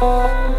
Música